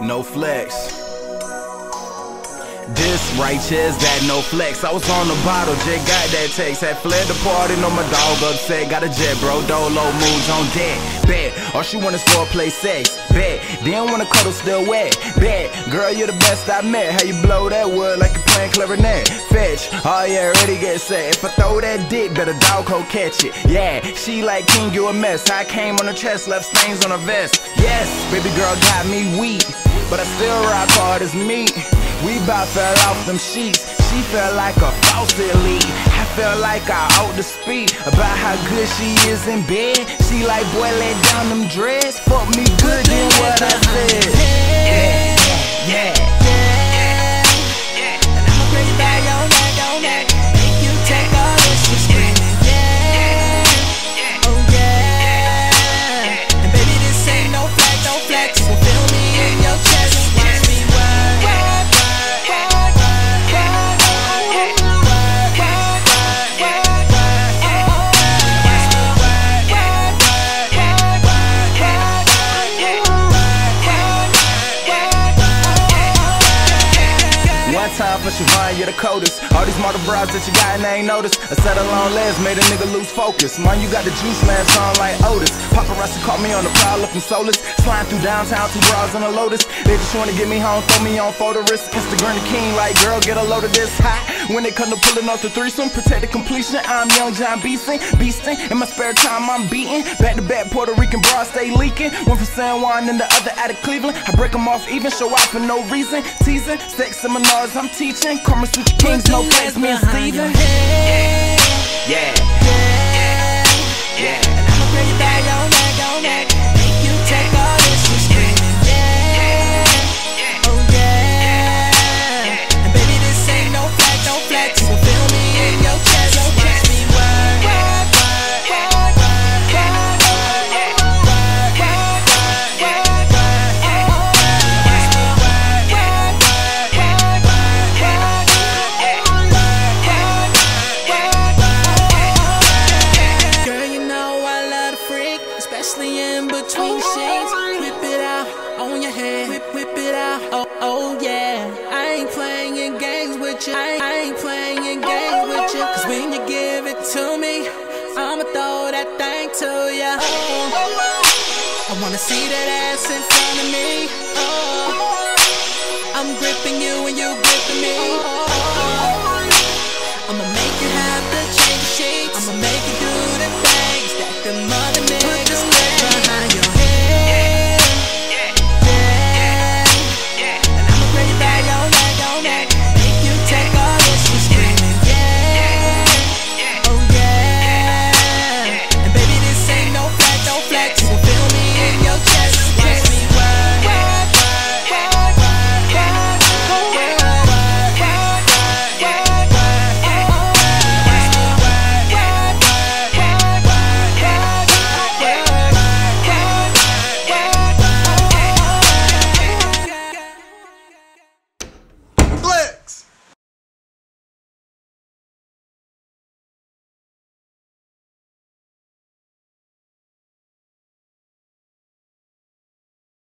No flex. This righteous, that no flex. I was on the bottle, Jay got that text. Had fled the party, no my dog upset. Got a jet, bro. Dolo moves on deck. Bet. All she wanna for play sex. Bet. Didn't wanna cuddle, still wet. Bet. Girl, you're the best I met. How you blow that wood like you playing clarinet. Fetch. Oh yeah, ready, get set. If I throw that dick, better dog ho catch it. Yeah, she like king, you a mess. I came on her chest, left stains on her vest. Yes, baby girl got me weak. But I still rock hard as meat. We bout fell off them sheets. She felt like a false elite. I felt like I ought to speak about how good she is in bed. She like, boy, let down them dreads. Fuck me you're the coldest. All these model bras that you got and I ain't noticed. A set of long legs made a nigga lose focus. Man, you got the juice man song like Otis. Paparazzi caught me on the prowl looking soulless. Flying through downtown, two bras and a Lotus. They just wanna get me home, throw me on photo risk. Instagram the king like, girl, get a load of this hot. When they come to pulling off the threesome, protect the completion. I'm young John Beastin, beastin'. In my spare time, I'm beating. Back to back Puerto Rican bras stay leaking. One for San Juan and the other out of Cleveland. I break them off even, show out for no reason. Teasing, sex seminars, I'm teaching. Karma Sutra Kings, no face, me and Steven. With you. I ain't, playing games with you. Cause when you give it to me, I'ma throw that thing to ya. Oh, I wanna see that ass in front of me. Oh, I'm gripping you and you gripping me.